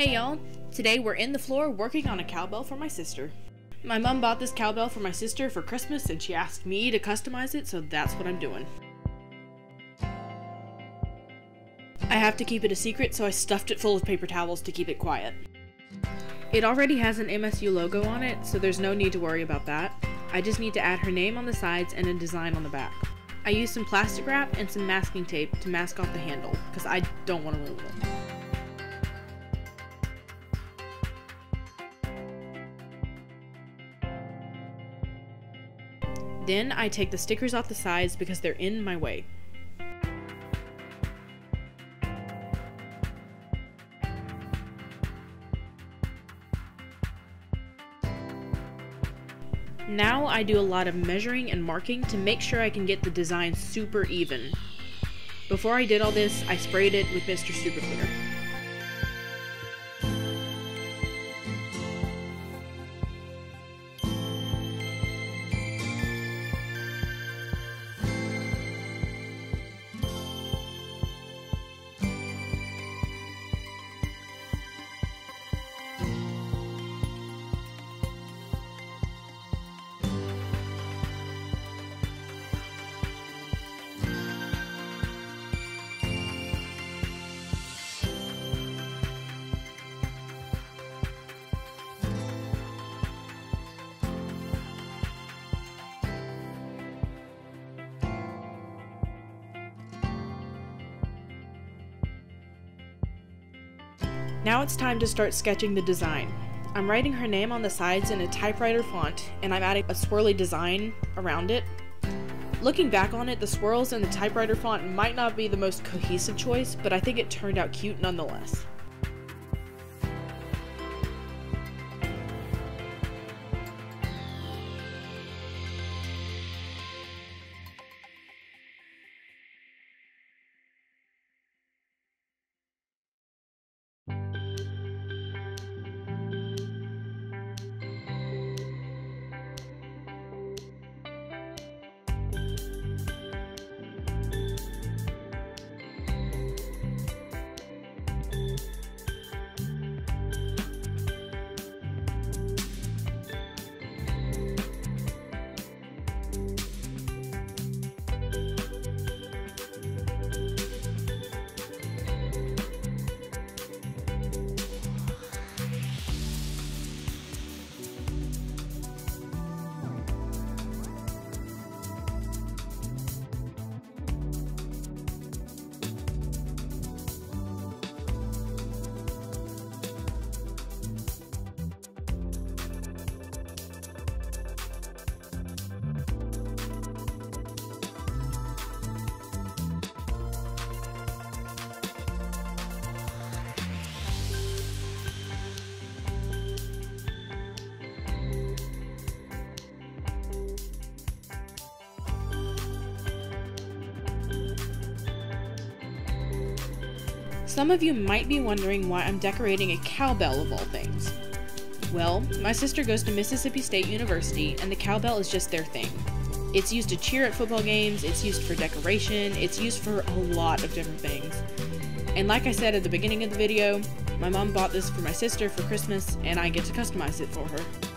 Hey y'all, today we're in the floor working on a cowbell for my sister. My mom bought this cowbell for my sister for Christmas and she asked me to customize it, so that's what I'm doing. I have to keep it a secret, so I stuffed it full of paper towels to keep it quiet. It already has an MSU logo on it, so there's no need to worry about that. I just need to add her name on the sides and a design on the back. I used some plastic wrap and some masking tape to mask off the handle, because I don't want to ruin them. Then I take the stickers off the sides because they're in my way. Now I do a lot of measuring and marking to make sure I can get the design super even. Before I did all this, I sprayed it with Mr. Super Clear. Now it's time to start sketching the design. I'm writing her name on the sides in a typewriter font, and I'm adding a swirly design around it. Looking back on it, the swirls in the typewriter font might not be the most cohesive choice, but I think it turned out cute nonetheless. Some of you might be wondering why I'm decorating a cowbell of all things. Well, my sister goes to Mississippi State University, and the cowbell is just their thing. It's used to cheer at football games, it's used for decoration, it's used for a lot of different things. And like I said at the beginning of the video, my mom bought this for my sister for Christmas, and I get to customize it for her.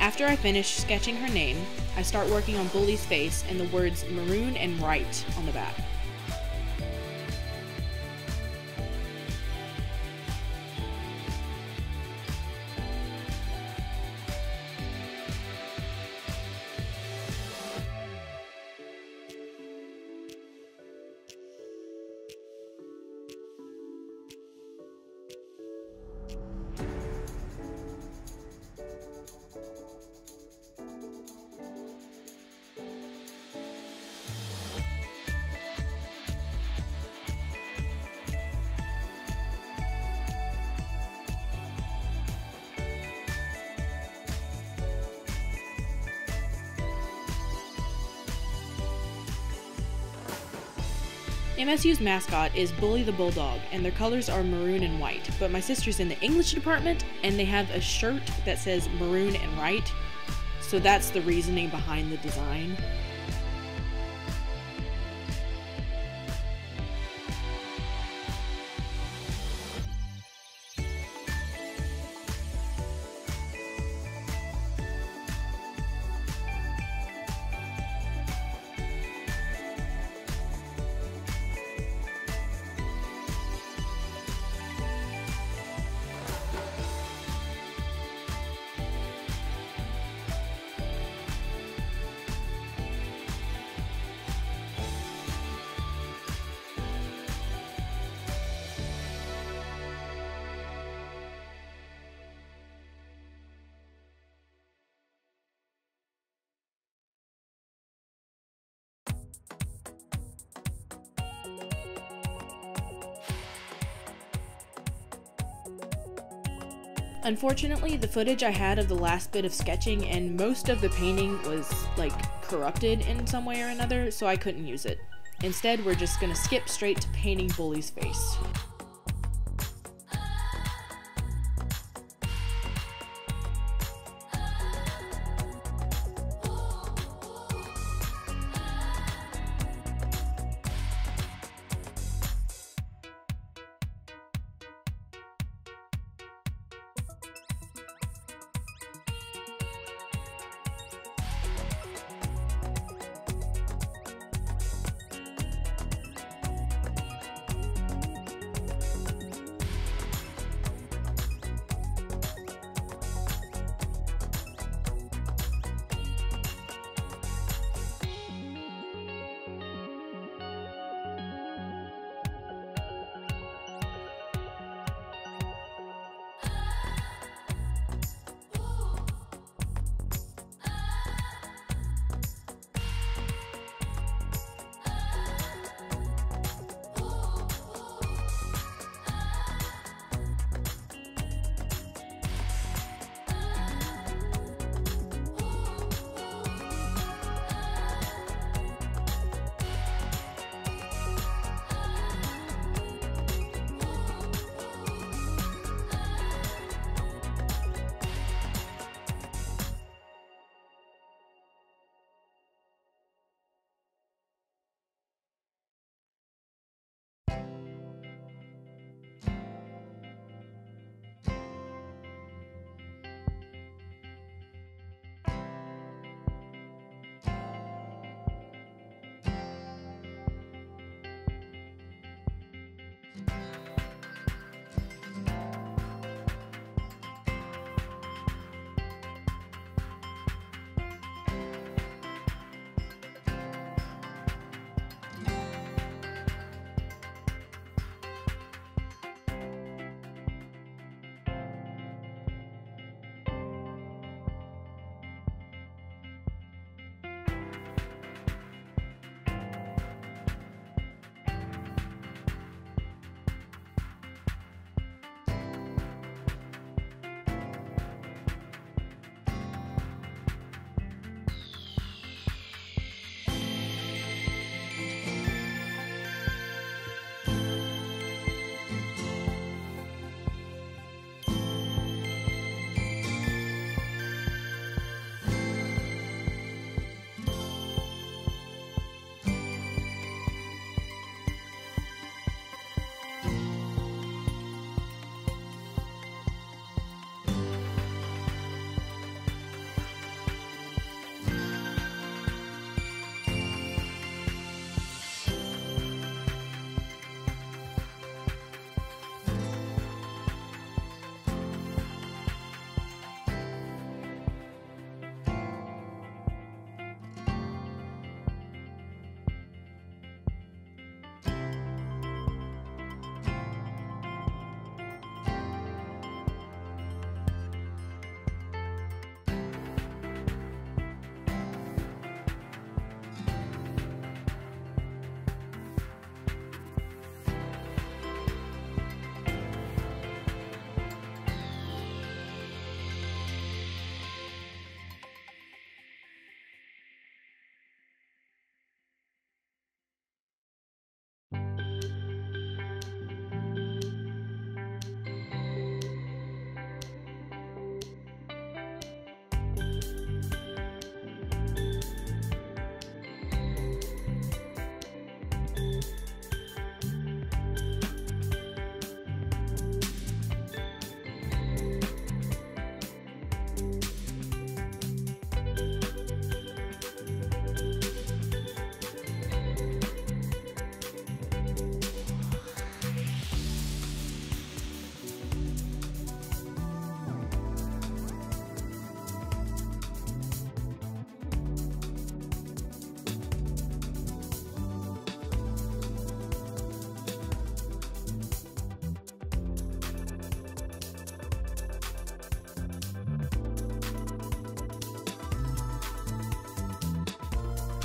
After I finish sketching her name, I start working on Bully's face and the words maroon and write on the back. MSU's mascot is Bully the Bulldog, and their colors are maroon and white. But my sister's in the English department, and they have a shirt that says maroon and white, So that's the reasoning behind the design. Unfortunately, the footage I had of the last bit of sketching and most of the painting was, like, corrupted in some way or another, so I couldn't use it. Instead, we're just gonna skip straight to painting Bully's face.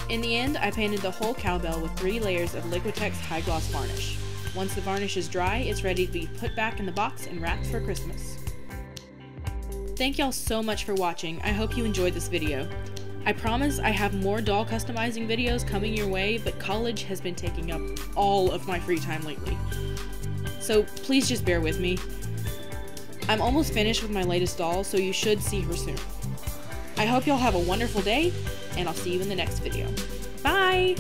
In the end, I painted the whole cowbell with three layers of Liquitex high gloss varnish. Once the varnish is dry, it's ready to be put back in the box and wrapped for Christmas. Thank y'all so much for watching. I hope you enjoyed this video. I promise I have more doll customizing videos coming your way, but college has been taking up all of my free time lately. So please just bear with me. I'm almost finished with my latest doll, so you should see her soon. I hope y'all have a wonderful day, and I'll see you in the next video. Bye!